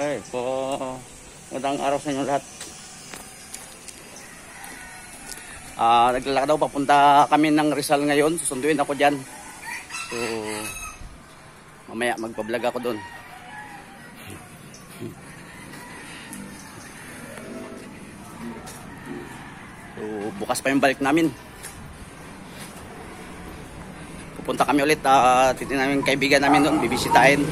Okay, po magandang araw sa inyo lahat. Ah, naglalakad daw papunta kami ng Rizal ngayon. Susunduin ako diyan. So mamaya magpa-vlog ako doon. So bukas pa yung balik namin. Pupunta kami ulit, uh, titignan namin kaibigan namin doon, bibisitahin.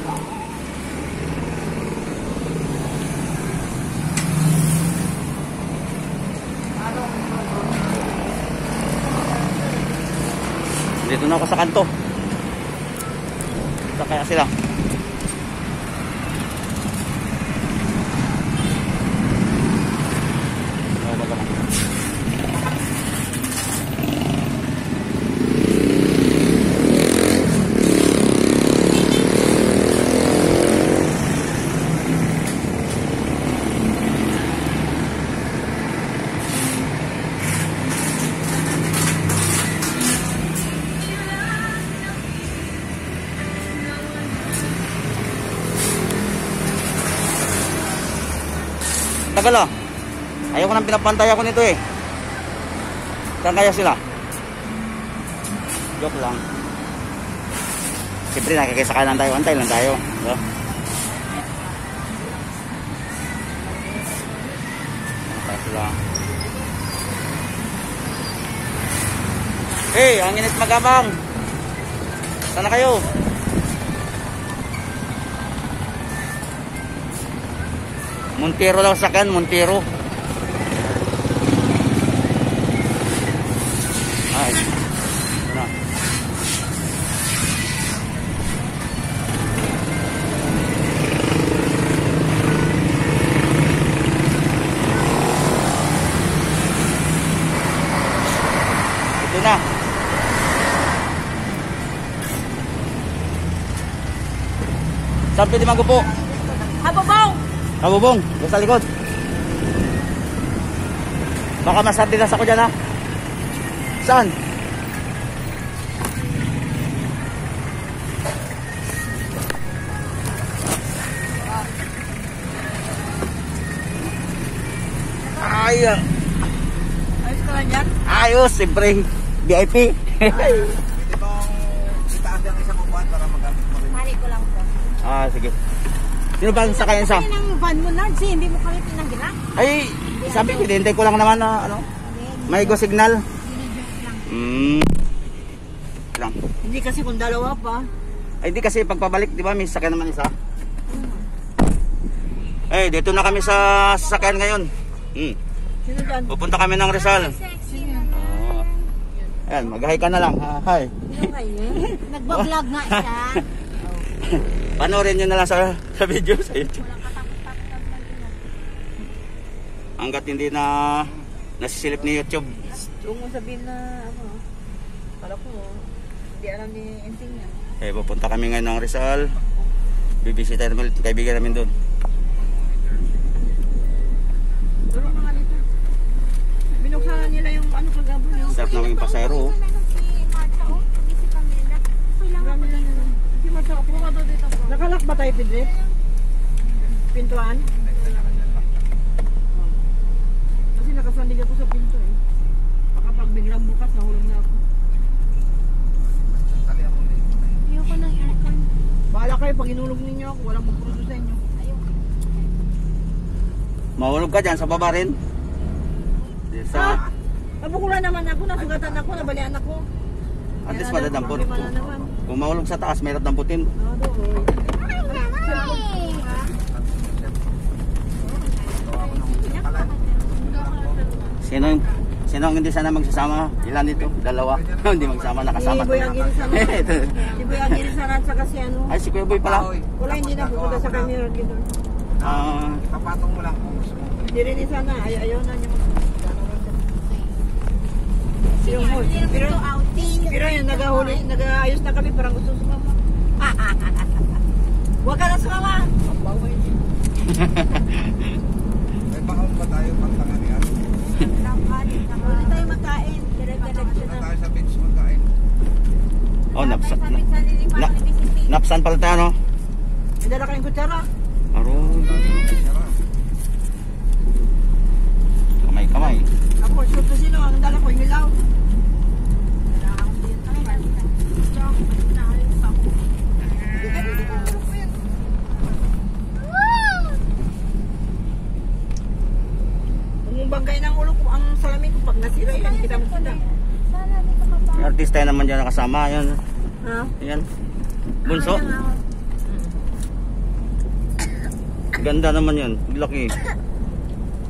Dito na ako sa kanto. Sa kaya sila. Tagal ah. Ayaw ko nang pinapantay ako nito eh. Saan kaya sila? Joke lang. Siyempre nakikisakay lang tayo. Antay lang tayo. No? Antay sila. Hey, ang init magabang. Sana kayo? Montero lang sa kan, Montero. Ay. Na. Ito na. Saan pwede magupo? Kabubong, doon sa likod. Baka masardinas ako dyan ha. Saan? Ay, Ayos ka lang yan? ayos, siyempre. VIP. Pwede bang itaas yung isang upuan para magamit mo rin? Mari ko lang po. ah, sige. Sino ba ang sakayan sa? Kaya ng van mo, Nancy, hindi mo kami pinagila. Ay, sabi ko, hintay ko lang naman na, ano, may go signal. Hmm. Lang. Hindi kasi kung dalawa pa. Ay, di kasi pagpabalik, di ba, may sasakyan naman isa. Eh, dito na kami sa sasakyan ngayon. Sino dyan? Pupunta kami ng Rizal. Ayan, mag-hi ka na lang. Ah, hi. Nagbablog nga siya. Panoorin nyo na lang sa, sa video sa YouTube. Hanggat hindi na nasisilip ni YouTube. Huwag mo sabihin na, ano, kala ko, hindi alam ni Enting yan. Eh, pupunta kami ngayon ng Rizal. Bibisita namin ulit kaibigan namin doon. Tulong mga dito. Binuksan nila yung ano kagabon Sarap namin pasayro. oh. Marami lang yun. Hindi masarap. Puro ka daw dito. Nakalak ba tayo, Pidre? Pintuan? Kasi nakasandig ako sa pinto eh. Baka pag biglang bukas, nahulog na ako. Ayoko ng aircon. Bahala kayo pag inulog ninyo ako, walang magpruso sa inyo. Mahulog ka dyan sa baba rin. Di Ah! Sa, Nabukulan naman ako, nasugatan ako, nabalian ako. at least na naman. Kung mahulog sa taas, mayroon damputin. Ah, doon. Sino yung Sino ang hindi sana magsasama? Ilan dito? Dalawa. hindi magsama, nakasama. Si Boy Aguirre sana. Ito. Si Boy Aguirre sana at saka si ano. Ay, si Kuya Boy pala. Wala hindi na pupunta sa camera dito. Ah, Ipapatong mo lang kung gusto mo. Hindi rin sana, ay ayaw na niya. Pero, pero, pero yun, nagahuli, nag-aayos na kami, parang gusto sumama. Huwag ka na sumama. Bawal. May bakaw ba tayo pang tanganian? Huwag tayo makain. Dire-diretso na tayo sa beach magkain. oh, napsan. Na, na, napsan pala tayo, no? Dala kayong kutsara. Aron. Kamay-kamay. Ako, shoot na sino. Ang dala ko, yung ilaw. Wala akong dito. Kung bangkay ng ulo ko, ang salamin ko pag nasira yan, kita mo sila. May artista naman dyan nakasama. Yan. Ha? Yan. Bunso. Ganda naman yan. Laki.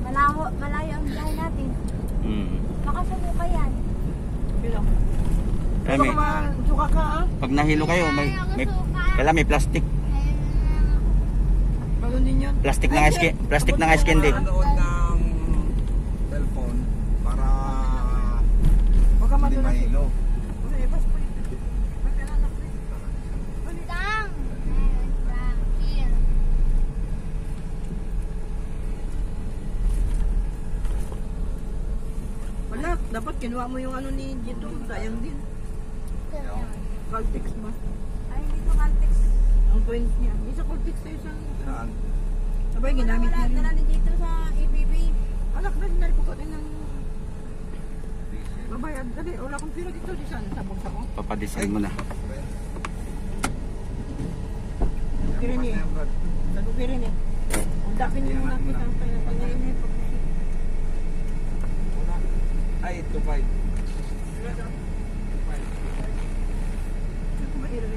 Malaho, malayo ang biyahe natin. Hmm. Makasubo ka yan. Bilang. Kaya may, ma-suka ka, ah. pag nahilo kayo, may, may, kailangan may plastic. Ganun din yun. Plastic ng ice, ca- plastic ng ice candy. Nanood ng cellphone para hindi mahilo. Ano, eh, bas pa yun. Ba't yan, anak ko? Tang! Tang! Here. Wala, dapat kinuha mo yung ano ni Jito, sayang din. Caltex ba? Ay, hindi ko Caltex. Ang coins niya. Isa Caltex sa isang. Saan? Sabay, ginamit niya Wala, ni dito sa ABB. Anak, dali na ko din ng... Babayad, dali. Wala akong pira dito. Di saan? Sa bulsa ko. Papadesign mo na. Pira niya. Sabi pira niya. Ang yung nakita. Kaya kanya yun eh. Ay, 2.5. Ako ba ira